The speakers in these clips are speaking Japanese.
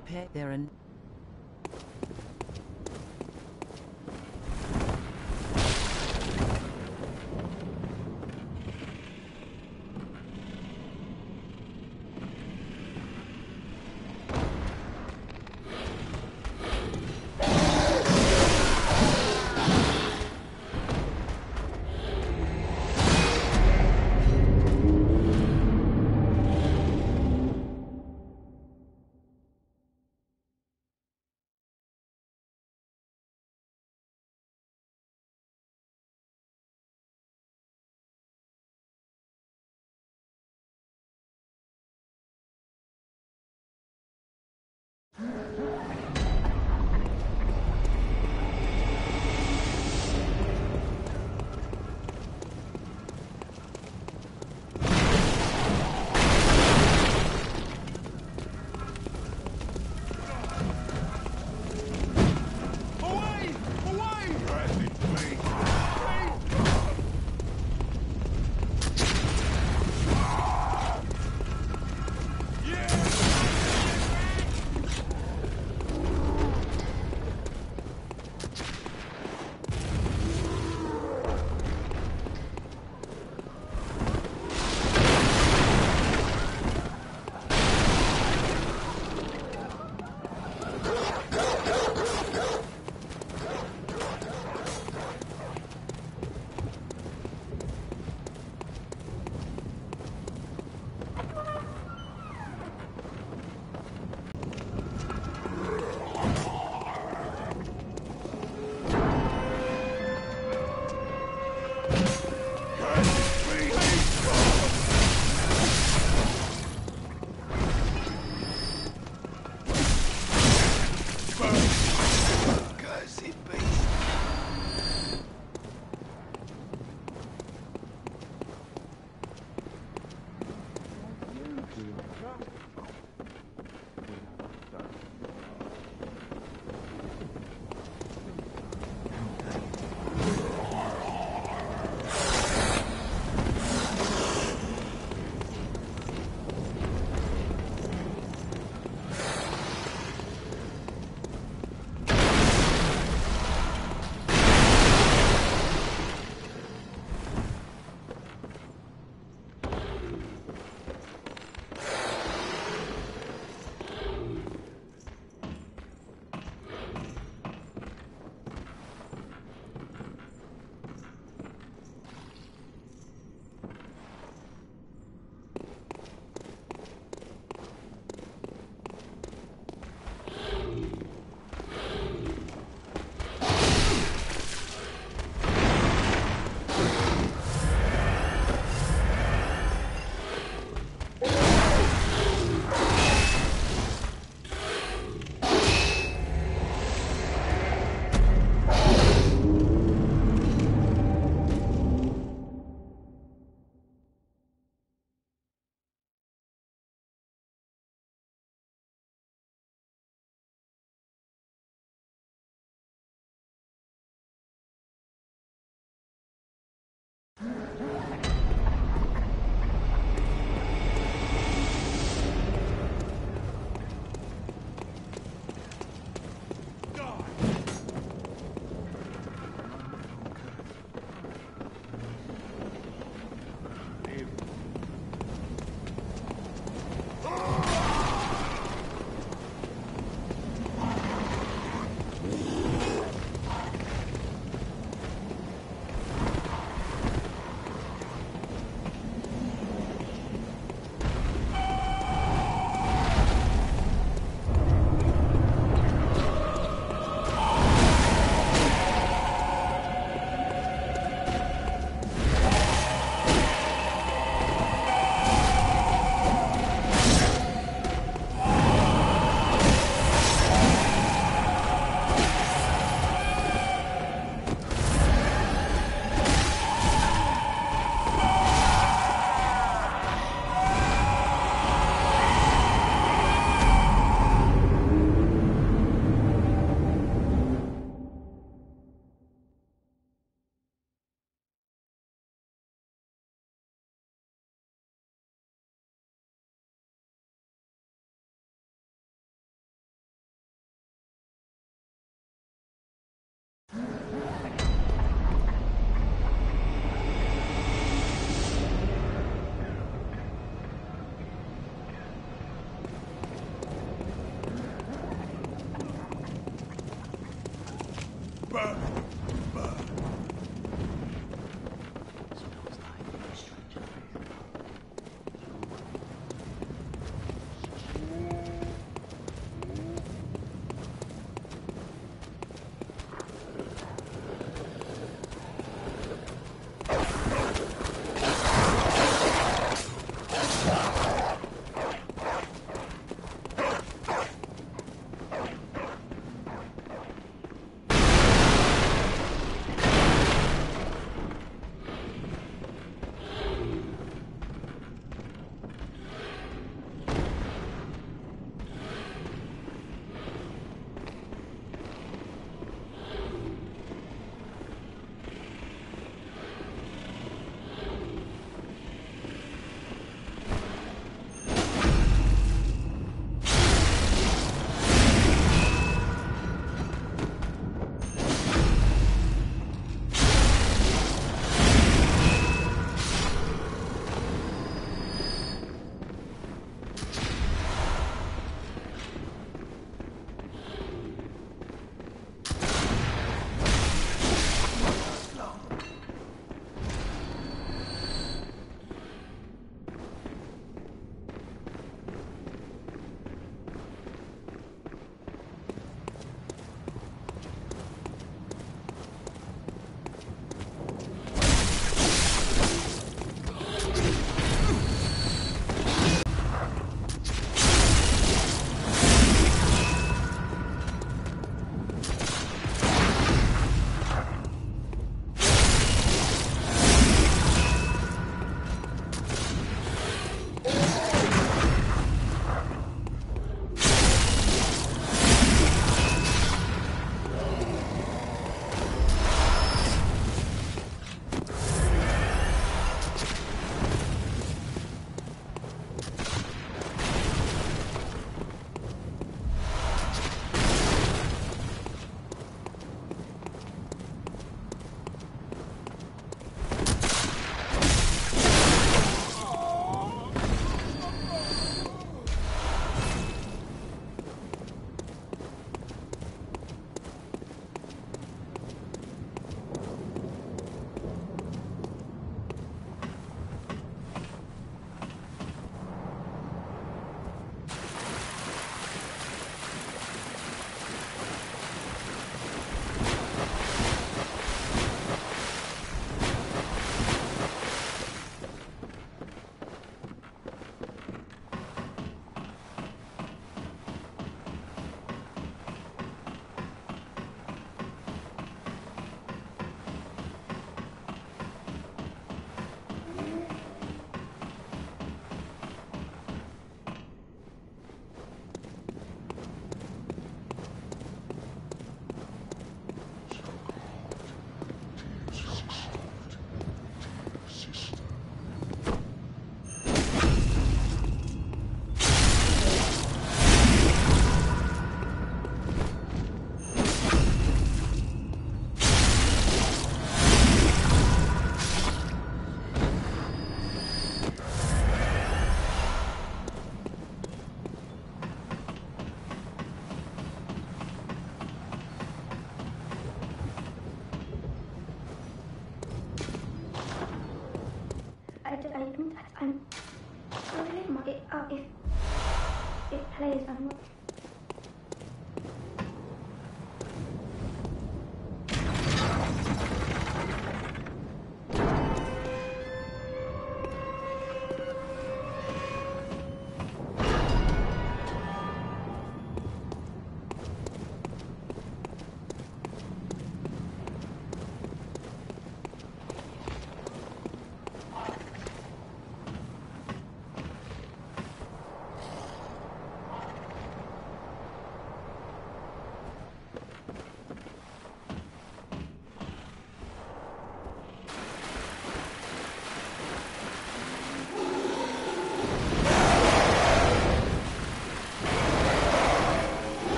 prepare their own.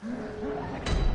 ハハハハ!